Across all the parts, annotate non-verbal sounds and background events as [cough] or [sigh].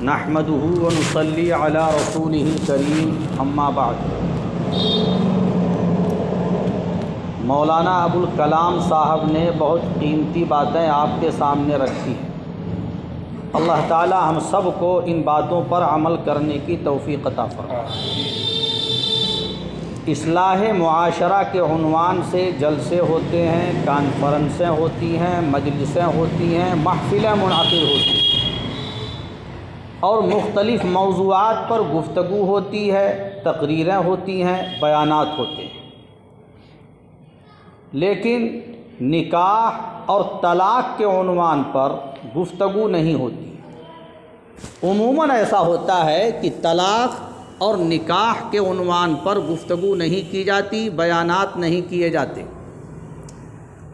नहमदहू वनसली अला रसूल करीम अम्माबाद मौलाना अबुल कलाम साहब ने बहुत कीमती बातें आपके सामने रखी अल्लाह ताला हम सबको इन बातों पर अमल करने की तौफ़ी अता फरमाए मुआशरा के उनवान से जलसे होते हैं कॉन्फ्रेंसें होती हैं मजलिसें होती हैं महफ़िलें मुनद होती हैं और मुख्तलिफ़ मौज़ूआत पर गुफ्तु होती है, तकरीरें होती हैं, बयानात होते हैं। लेकिन निकाह और तलाक़ के उनवान पर गुफ्तु नहीं होती। उमूमन ऐसा होता है कि तलाक़ और निकाह के उनवान पर गुफ्तु नहीं की जाती, बयानात नहीं किए जाते।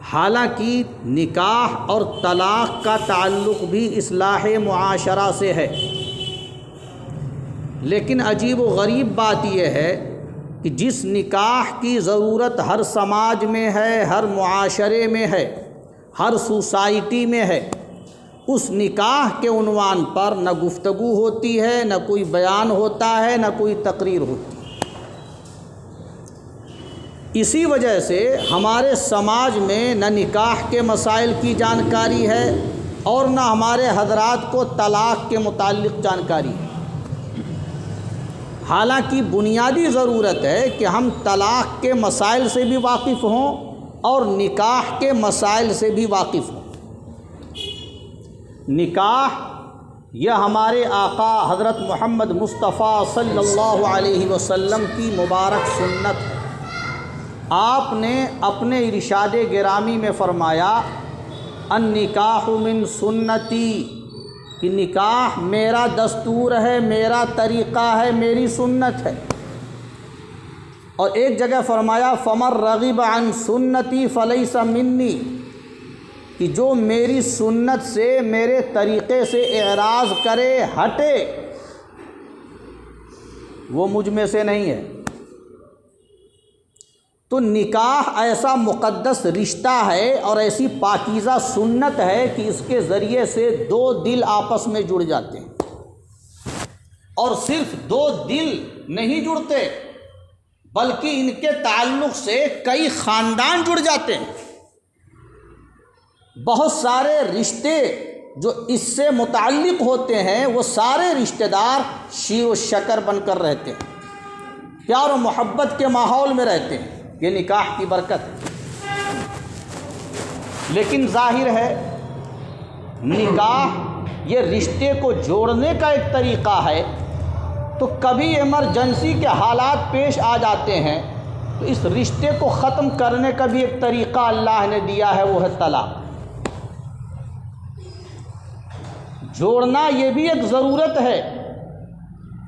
हालाँकि निकाह और तलाक़ का ताल्लुक़ भी इसलाह मुआशरा से है। लेकिन अजीब व गरीब बात यह है कि जिस निकाह की ज़रूरत हर समाज में है, हर मुआशरे में है, हर सोसाइटी में है, उस निकाह के उनवान पर न गुफ्तु होती है, न कोई बयान होता है, न कोई तकरीर होती है। इसी वजह से हमारे समाज में न निकाह के मसाइल की जानकारी है और न हमारे हजरात को तलाक़ के मुतालिक जानकारी है। हालाँकि बुनियादी ज़रूरत है कि हम तलाक़ के मसाइल से भी वाकिफ़ हों और निकाह के मसाइल से भी वाकिफ़ हों। निकाह यह हमारे आका हज़रत मोहम्मद मुस्तफ़ा सल्लल्लाहु अलैहि वसल्लम की मुबारक सुन्नत है। आपने अपने इरशाद गिरामी में फ़रमाया अन निकाह मिन सुन्नती कि निकाह मेरा दस्तूर है, मेरा तरीक़ा है, मेरी सुन्नत है। और एक जगह फरमाया, फ़मर रगीब अन सुन्नती फ़लई मिन्नी कि जो मेरी सुन्नत से, मेरे तरीक़े से एराज़ करे, हटे, वो मुझमें से नहीं है। तो निकाह ऐसा मुक़द्दस रिश्ता है और ऐसी पाकिज़ा सुन्नत है कि इसके ज़रिए से दो दिल आपस में जुड़ जाते हैं। और सिर्फ़ दो दिल नहीं जुड़ते, बल्कि इनके ताल्लुक़ से कई ख़ानदान जुड़ जाते हैं। बहुत सारे रिश्ते जो इससे मुतक़ होते हैं, वो सारे रिश्तेदार शीर शकर बनकर रहते हैं। प्यार और मोहब्बत के माहौल में रहते हैं। ये निकाह की बरकत है। लेकिन ज़ाहिर है, निकाह ये रिश्ते को जोड़ने का एक तरीक़ा है। तो कभी इमरजेंसी के हालात पेश आ जाते हैं तो इस रिश्ते को ख़त्म करने का भी एक तरीक़ा अल्लाह ने दिया है, वो है तलाक़। जोड़ना ये भी एक ज़रूरत है,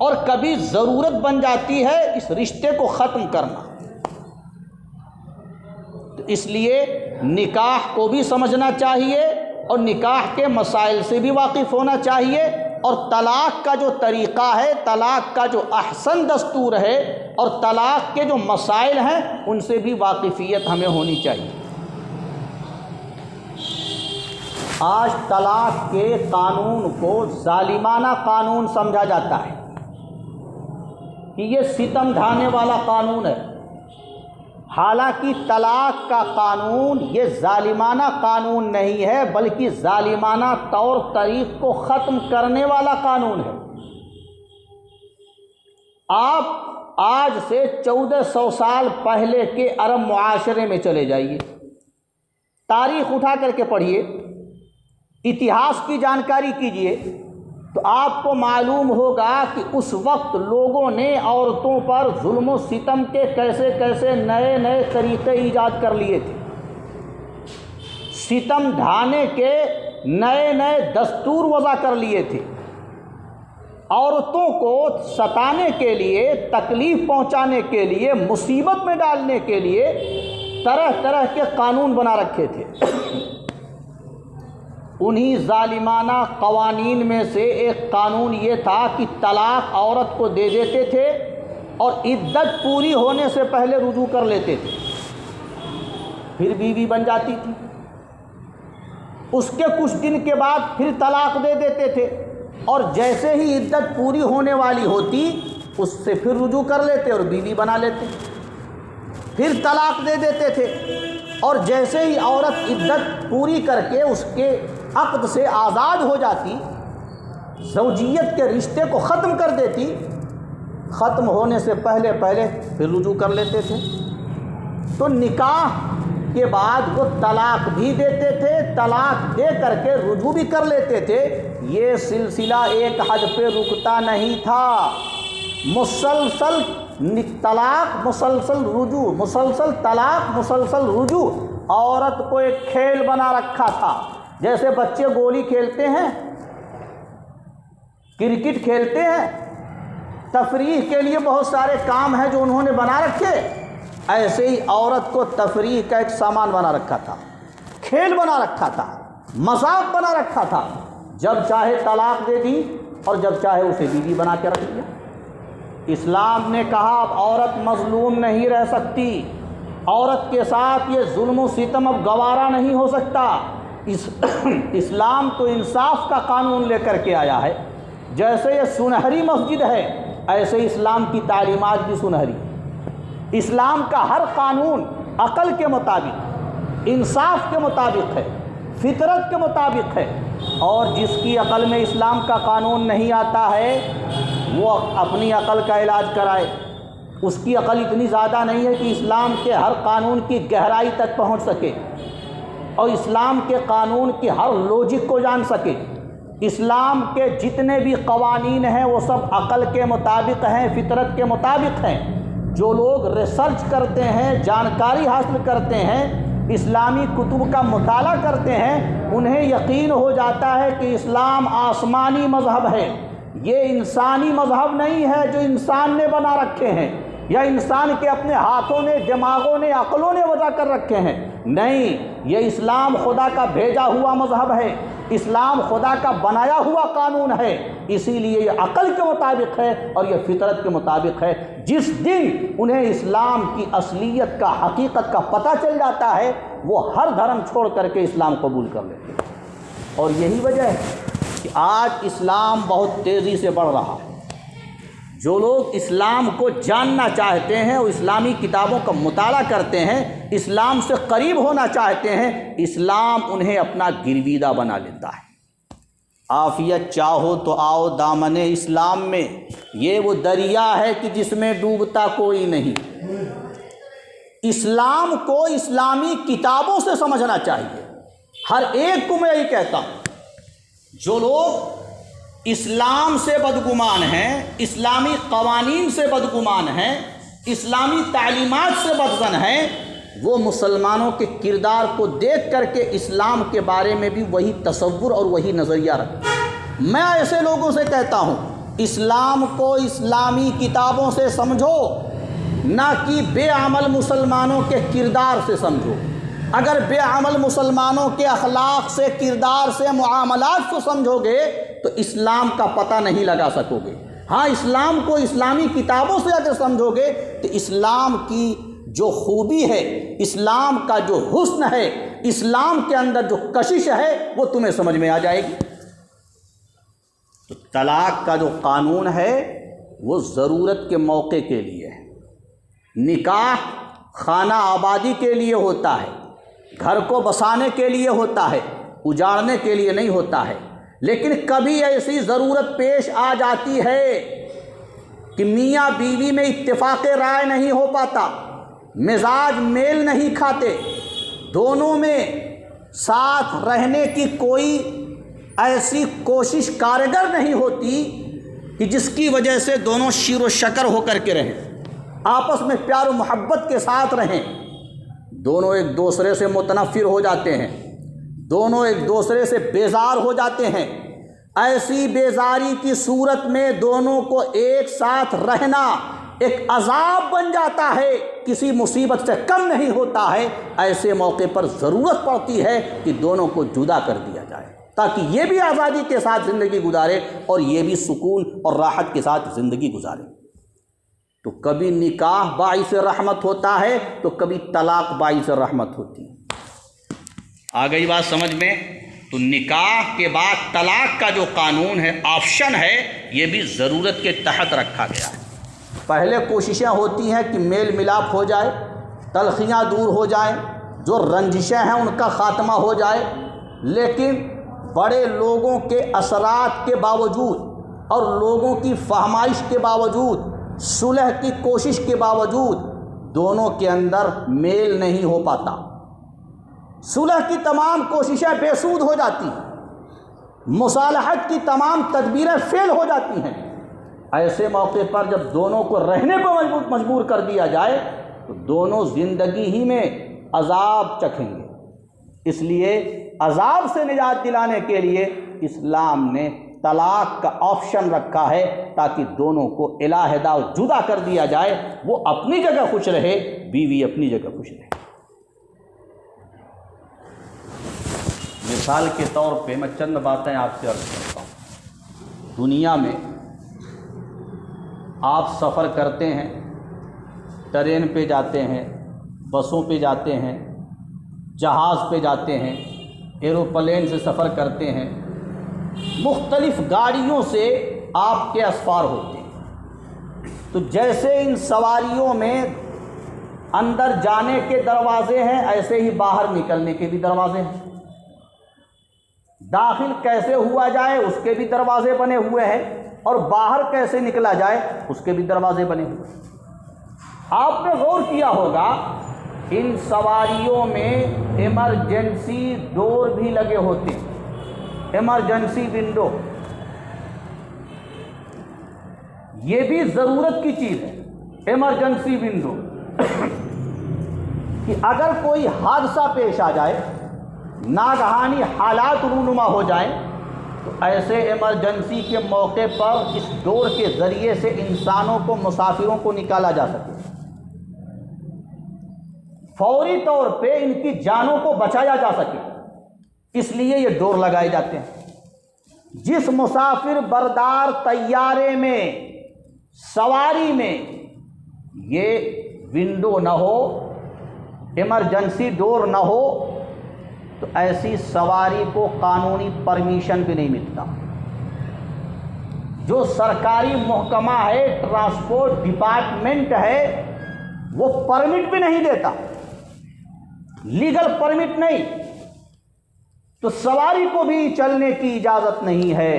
और कभी ज़रूरत बन जाती है इस रिश्ते को ख़त्म करना। इसलिए निकाह को भी समझना चाहिए और निकाह के मसाइल से भी वाकिफ़ होना चाहिए और तलाक़ का जो तरीक़ा है, तलाक़ का जो अहसन दस्तूर है और तलाक़ के जो मसाइल हैं, उनसे भी वाकिफ़ियत हमें होनी चाहिए। आज तलाक़ के कानून को जालिमाना कानून समझा जाता है कि ये सितम ढाने वाला कानून है। हालाँकि तलाक़ का कानून ये जालिमाना कानून नहीं है, बल्कि जालिमाना तौर तरीक़ को ख़त्म करने वाला कानून है। आप आज से चौदह सौ साल पहले के अरब मुआशरे में चले जाइए। तारीख़ उठा करके पढ़िए, इतिहास की जानकारी कीजिए तो आपको मालूम होगा कि उस वक्त लोगों ने औरतों पर जुल्म सितम के कैसे कैसे नए नए तरीक़े ईजाद कर लिए थे। सितम ढाने के नए नए दस्तूर वज़ा कर लिए थे। औरतों को सताने के लिए, तकलीफ़ पहुँचाने के लिए, मुसीबत में डालने के लिए तरह तरह के कानून बना रखे थे। उन्हीं ज़ालिमाना कवानीन में से एक कानून ये था कि तलाक़ औरत को दे देते थे और इद्दत पूरी होने से पहले रुजू कर लेते थे। फिर बीवी बन जाती थी। उसके कुछ दिन के बाद फिर तलाक दे देते थे और जैसे ही इद्दत पूरी होने वाली होती, उससे फिर रुजू कर लेते और बीवी बना लेते। फिर तलाक दे देते थे और जैसे ही औरत इद्दत पूरी करके उसके अक़द से आज़ाद हो जाती जवजियत के रिश्ते को ख़त्म कर देती, ख़त्म होने से पहले पहले फिर रुजू कर लेते थे। तो निकाह के बाद वो तलाक भी देते थे, तलाक दे करके रुजू भी कर लेते थे। ये सिलसिला एक हद पे रुकता नहीं था। मुसलसल तलाक, मुसलसल रुजू, मुसलसल तलाक, मुसलसल रुजू, औरत को एक खेल बना रखा था। जैसे बच्चे गोली खेलते हैं, क्रिकेट खेलते हैं, तफरीह के लिए बहुत सारे काम हैं जो उन्होंने बना रखे। ऐसे ही औरत को तफरीह का एक सामान बना रखा था, खेल बना रखा था, मज़ाक बना रखा था। जब चाहे तलाक दे दी और जब चाहे उसे बीवी बना के रख दिया। इस्लाम ने कहा, अब औरत मजलूम नहीं रह सकती। औरत के साथ ये जुल्म सितम अब गवारा नहीं हो सकता। इस [coughs] इस्लाम तो इंसाफ का कानून लेकर के आया है। जैसे ये सुनहरी मस्जिद है, ऐसे इस्लाम की तालीमत भी सुनहरी। इस्लाम का हर कानून अकल के मुताबिक, इंसाफ के मुताबिक है, फितरत के मुताबिक है। और जिसकी अकल में इस्लाम का कानून नहीं आता है, वो अपनी अकल का इलाज कराए। उसकी अकल इतनी ज़्यादा नहीं है कि इस्लाम के हर कानून की गहराई तक पहुँच सके। और इस्लाम के कानून की हर लॉजिक को जान सके। इस्लाम के जितने भी कवानीन हैं, वो सब अकल के मुताबिक हैं, फितरत के मुताबिक हैं। जो लोग रिसर्च करते हैं, जानकारी हासिल करते हैं, इस्लामी कुतुब का मुताला करते हैं, उन्हें यकीन हो जाता है कि इस्लाम आसमानी मज़हब है। ये इंसानी मज़हब नहीं है जो इंसान ने बना रखे हैं। या इंसान के अपने हाथों ने, दिमागों ने, अकलों ने वजह कर रखे हैं। नहीं, ये इस्लाम खुदा का भेजा हुआ मज़हब है। इस्लाम खुदा का बनाया हुआ कानून है। इसीलिए ये अकल के मुताबिक है और ये फितरत के मुताबिक है। जिस दिन उन्हें इस्लाम की असलियत का, हकीकत का पता चल जाता है, वो हर धर्म छोड़ करके इस्लाम कबूल कर लेते हैं। और यही वजह है कि आज इस्लाम बहुत तेज़ी से बढ़ रहा है। जो लोग इस्लाम को जानना चाहते हैं और इस्लामी किताबों का मुताला करते हैं, इस्लाम से करीब होना चाहते हैं, इस्लाम उन्हें अपना गिरवीदा बना लेता है। आफियत चाहो तो आओ दामन इस्लाम में। ये वो दरिया है कि जिसमें डूबता कोई नहीं। इस्लाम को इस्लामी किताबों से समझना चाहिए। हर एक को मैं यही कहता हूँ, जो लोग इस्लाम से बदगुमान हैं, इस्लामी कवानीन से बदगुमान हैं, इस्लामी तालीमत से बदजन हैं, वो मुसलमानों के किरदार को देख करके इस्लाम के बारे में भी वही तस्वुर और वही नज़रिया रख मैं ऐसे लोगों से कहता हूँ, इस्लाम को इस्लामी किताबों से समझो, ना कि बेअमल मुसलमानों के किरदार से समझो। अगर बेअमल मुसलमानों के अखलाक से, किरदार से मामलात को समझोगे तो इस्लाम का पता नहीं लगा सकोगे। हाँ इस्लाम को इस्लामी किताबों से अगर समझोगे तो इस्लाम की जो खूबी है, इस्लाम का जो हुस्न है, इस्लाम के अंदर जो कशिश है, वो तुम्हें समझ में आ जाएगी। तो तलाक का जो कानून है, वो ज़रूरत के मौके के लिए है। निकाह, खाना आबादी के लिए होता है। घर को बसाने के लिए होता है, उजाड़ने के लिए नहीं होता है। लेकिन कभी ऐसी ज़रूरत पेश आ जाती है कि मियाँ बीवी में इत्तेफाक राय नहीं हो पाता, मिजाज मेल नहीं खाते, दोनों में साथ रहने की कोई ऐसी कोशिश कारगर नहीं होती कि जिसकी वजह से दोनों शीर व शकर होकर के रहें, आपस में प्यार मोहब्बत के साथ रहें। दोनों एक दूसरे से मुतनफ़िर हो जाते हैं। दोनों एक दूसरे से बेजार हो जाते हैं। ऐसी बेजारी की सूरत में दोनों को एक साथ रहना एक अजाब बन जाता है। किसी मुसीबत से कम नहीं होता है। ऐसे मौके पर ज़रूरत पड़ती है कि दोनों को जुदा कर दिया जाए, ताकि ये भी आज़ादी के साथ ज़िंदगी गुजारे और ये भी सुकून और राहत के साथ ज़िंदगी गुजारे। तो कभी निकाह बाईस रहमत होता है तो कभी तलाक बाईस रहमत होती है। आ गई बात समझ में? तो निकाह के बाद तलाक का जो कानून है, ऑप्शन है, ये भी ज़रूरत के तहत रखा गया। है पहले कोशिशें होती हैं कि मेल मिलाप हो जाए, तलखियाँ दूर हो जाएँ, जो रंजिशें हैं उनका ख़ात्मा हो जाए, लेकिन बड़े लोगों के असरात के बावजूद और लोगों की फहमाइश के बावजूद सुलह की कोशिश के बावजूद दोनों के अंदर मेल नहीं हो पाता। सुलह की तमाम कोशिशें बेसूद हो जाती हैं। मुसालहत की तमाम तदबीरें फेल हो जाती हैं। ऐसे मौके पर जब दोनों को रहने पर मजबूर मजबूर कर दिया जाए तो दोनों ज़िंदगी ही में अजाब चखेंगे। इसलिए अजाब से निजात दिलाने के लिए इस्लाम ने तलाक का ऑप्शन रखा है ताकि दोनों को इलाहदा और जुदा कर दिया जाए, वो अपनी जगह खुश रहे, बीवी अपनी जगह खुश रहे। मिसाल के तौर पे मैं चंद बातें आपसे अर्ज़ करता हूँ। दुनिया में आप सफ़र करते हैं, ट्रेन पे जाते हैं, बसों पे जाते हैं, जहाज़ पे जाते हैं, एरोप्लेन से सफ़र करते हैं मुख्तलिफ़ गाड़ियों से आपके असफार होते हैं। तो जैसे इन सवारियों में अंदर जाने के दरवाजे हैं, ऐसे ही बाहर निकलने के भी दरवाजे हैं। दाखिल कैसे हुआ जाए, उसके भी दरवाजे बने हुए हैं, और बाहर कैसे निकला जाए, उसके भी दरवाजे बने हुए हैं। आपने गौर किया होगा, इन सवारियों में इमरजेंसी डोर भी लगे होते हैं। इमरजेंसी विंडो ये भी ज़रूरत की चीज़ है इमरजेंसी विंडो कि अगर कोई हादसा पेश आ जाए, नागहानी हालात रूनुमा हो जाए तो ऐसे इमरजेंसी के मौके पर इस डोर के ज़रिए से इंसानों को, मुसाफिरों को निकाला जा सके। फौरी तौर पे इनकी जानों को बचाया जा सके। इसलिए ये डोर लगाए जाते हैं। जिस मुसाफिर बरदार तैयारे में, सवारी में ये विंडो न हो इमरजेंसी डोर न हो तो ऐसी सवारी को कानूनी परमिशन भी नहीं मिलता। जो सरकारी महकमा है ट्रांसपोर्ट डिपार्टमेंट है, वो परमिट भी नहीं देता। लीगल परमिट नहीं। तो सवारी को भी चलने की इजाज़त नहीं है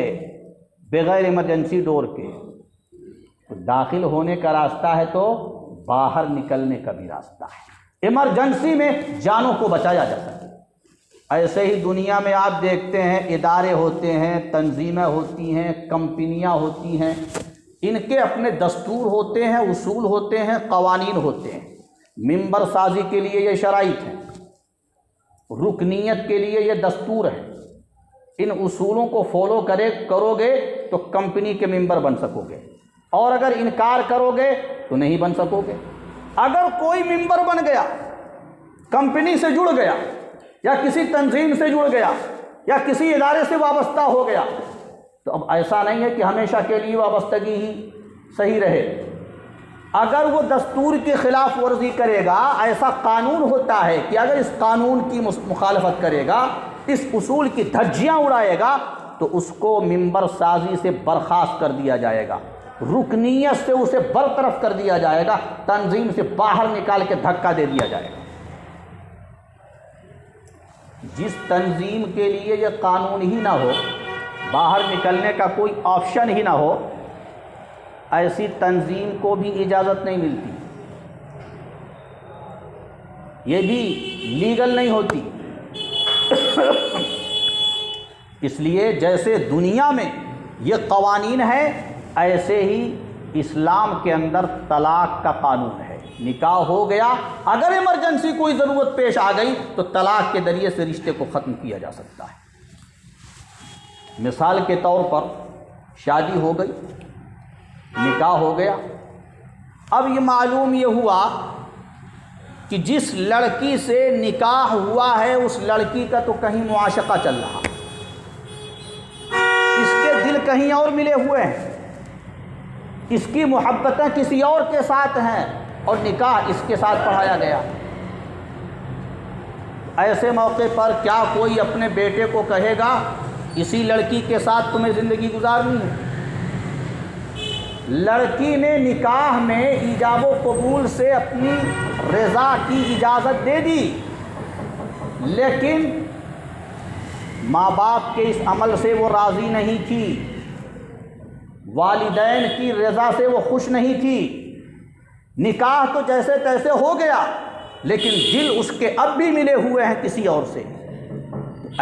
बगैर इमरजेंसी डोर के। तो दाखिल होने का रास्ता है तो बाहर निकलने का भी रास्ता है। इमरजेंसी में जानों को बचाया जा सकता ऐसे ही दुनिया में आप देखते हैं, इदारे होते हैं, तंजीमें होती हैं, कंपनियाँ होती हैं। इनके अपने दस्तूर होते हैं, उसूल होते हैं, कवानीन होते हैं। मिंबर साजी के लिए ये शराइत हैं रुकनीत के लिए ये दस्तूर है। इन उसूलों को फॉलो करे, करोगे तो कंपनी के मेंबर बन सकोगे। और अगर इनकार करोगे तो नहीं बन सकोगे। अगर कोई मेंबर बन गया कंपनी से जुड़ गया, या किसी तंजीम से जुड़ गया, या किसी इदारे से वाबस्ता हो गया तो अब ऐसा नहीं है कि हमेशा के लिए वाबस्तगी ही सही रहे। अगर वो दस्तूर की खिलाफ वर्जी करेगा, ऐसा कानून होता है कि अगर इस कानून की मुखालफत करेगा, इस उसूल की धज्जियाँ उड़ाएगा तो उसको मिंबर साजी से बर्खास्त कर दिया जाएगा। रुकनीत से उसे बरतरफ कर दिया जाएगा, तंजीम से बाहर निकाल के धक्का दे दिया जाएगा। जिस तंजीम के लिए यह कानून ही ना हो, बाहर निकलने का कोई ऑप्शन ही ना हो ऐसी तंजीम को भी इजाज़त नहीं मिलती। ये भी लीगल नहीं होती। इसलिए जैसे दुनिया में ये कवानीन है, ऐसे ही इस्लाम के अंदर तलाक का कानून है। निकाह हो गया, अगर इमरजेंसी कोई ज़रूरत पेश आ गई तो तलाक के ज़रिए से रिश्ते को ख़त्म किया जा सकता है। मिसाल के तौर पर शादी हो गई निकाह हो गया। अब ये मालूम ये हुआ कि जिस लड़की से निकाह हुआ है, उस लड़की का तो कहीं मुआशका चल रहा। इसके दिल कहीं और मिले हुए हैं। इसकी मोहब्बतें किसी और के साथ हैं और निकाह इसके साथ पढ़ाया गया। ऐसे मौके पर क्या कोई अपने बेटे को कहेगा, इसी लड़की के साथ तुम्हें ज़िंदगी गुजारनी है? लड़की ने निकाह में ईजाब कबूल से अपनी रज़ा की इजाज़त दे दी। लेकिन माँ बाप के इस अमल से वो राज़ी नहीं थी। वालदेन की रज़ा से वो खुश नहीं थी। निकाह तो जैसे तैसे हो गया, लेकिन दिल उसके अब भी मिले हुए हैं किसी और से।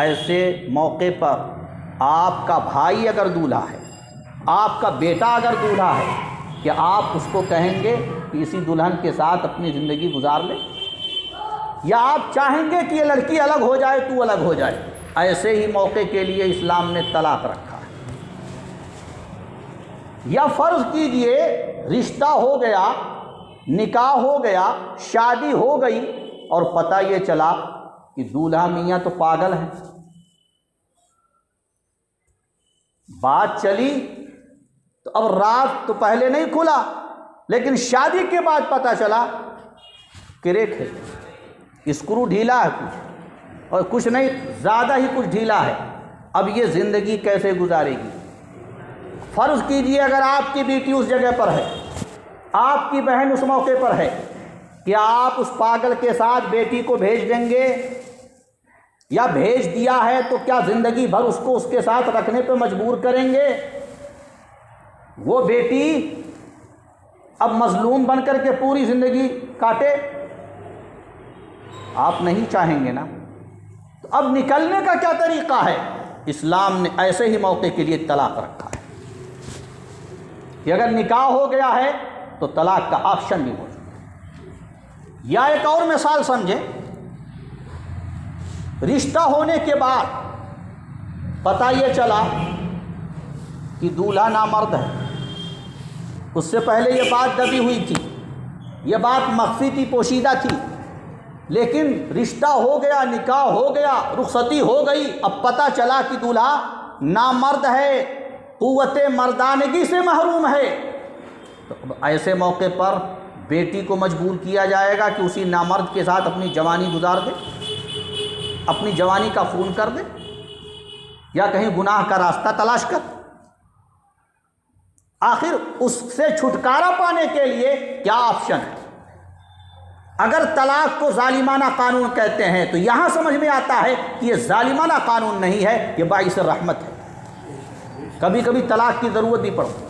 ऐसे मौके पर आपका भाई अगर दूल्हा है आपका बेटा अगर दूल्हा है कि आप उसको कहेंगे कि इसी दुल्हन के साथ अपनी ज़िंदगी गुजार ले? या आप चाहेंगे कि ये लड़की अलग हो जाए, तू अलग हो जाए? ऐसे ही मौके के लिए इस्लाम ने तलाक रखा। है या फ़र्ज़ कीजिए, रिश्ता हो गया, निकाह हो गया, शादी हो गई, और पता ये चला कि दूल्हा मियाँ तो पागल है। बात चली तो अब रात तो पहले नहीं खुला, लेकिन शादी के बाद पता चला क्रेक है स्क्रू ढीला है कुछ, और कुछ नहीं, ज़्यादा ही कुछ ढीला है। अब ये ज़िंदगी कैसे गुजारेगी? फ़र्ज़ कीजिए अगर आपकी बेटी उस जगह पर है, आपकी बहन उस मौके पर है क्या आप उस पागल के साथ बेटी को भेज देंगे, या भेज दिया है तो क्या ज़िंदगी भर उसको उसके साथ रखने पर मजबूर करेंगे? वो बेटी अब मजलूम बन कर के पूरी ज़िंदगी काटे। आप नहीं चाहेंगे ना? तो अब निकलने का क्या तरीक़ा है? इस्लाम ने ऐसे ही मौके के लिए तलाक रखा है। कि अगर निकाह हो गया है तो तलाक का ऑप्शन भी हो है। या एक और मिसाल समझें। रिश्ता होने के बाद पता ये चला कि दूल्हा ना मर्द है। उससे पहले ये बात दबी हुई थी, ये बात मख्फी थी पोशीदा थी, लेकिन रिश्ता हो गया, निकाह हो गया, रुखसती हो गई, अब पता चला कि दूल्हा नामर्द है, क़वत मर्दानगी से महरूम है। तो ऐसे मौके पर बेटी को मजबूर किया जाएगा कि उसी नामर्द के साथ अपनी जवानी गुजार दे, अपनी जवानी का खून कर दे, या कहीं गुनाह का रास्ता तलाश कर। आखिर उससे छुटकारा पाने के लिए क्या ऑप्शन? है अगर तलाक को जालिमाना कानून कहते हैं तो यहाँ समझ में आता है कि यह जालिमाना कानून नहीं है यह बाईस रहमत है। कभी कभी तलाक की ज़रूरत भी पड़ती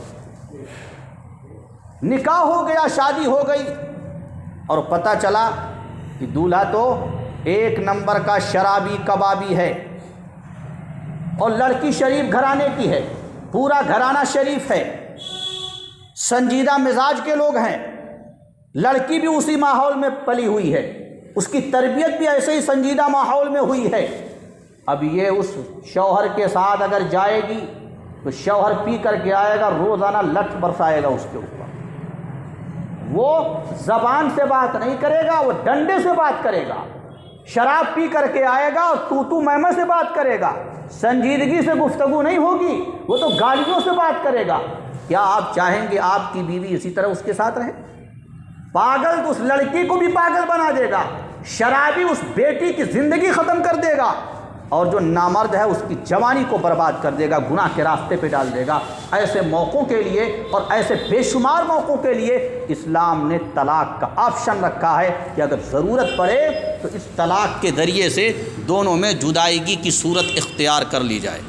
निकाह हो गया, शादी हो गई, और पता चला कि दूल्हा तो एक नंबर का शराबी कबाबी है, और लड़की शरीफ घराने की है, पूरा घराना शरीफ है। संजीदा मिजाज के लोग हैं। लड़की भी उसी माहौल में पली हुई है। उसकी तरबियत भी ऐसे ही संजीदा माहौल में हुई है। अब ये उस शौहर के साथ अगर जाएगी तो शौहर पी करके आएगा, रोज़ाना लठ बरसाएगा उसके ऊपर। वो ज़बान से बात नहीं करेगा, वो डंडे से बात करेगा। शराब पी करके आएगा और तू तू मैमे से बात करेगा। संजीदगी से गुफ्तगु नहीं होगी, वो तो गालियों से बात करेगा। क्या आप चाहेंगे आपकी बीवी इसी तरह उसके साथ रहे? पागल तो उस लड़की को भी पागल बना देगा। शराबी उस बेटी की ज़िंदगी ख़त्म कर देगा। और जो नामर्द है उसकी जवानी को बर्बाद कर देगा, गुनाह के रास्ते पे डाल देगा। ऐसे मौक़ों के लिए और ऐसे बेशुमार मौक़ों के लिए इस्लाम ने तलाक का ऑप्शन रखा है कि अगर ज़रूरत पड़े तो इस तलाक के ज़रिए से दोनों में जुदाईगी की सूरत इख्तियार कर ली जाए।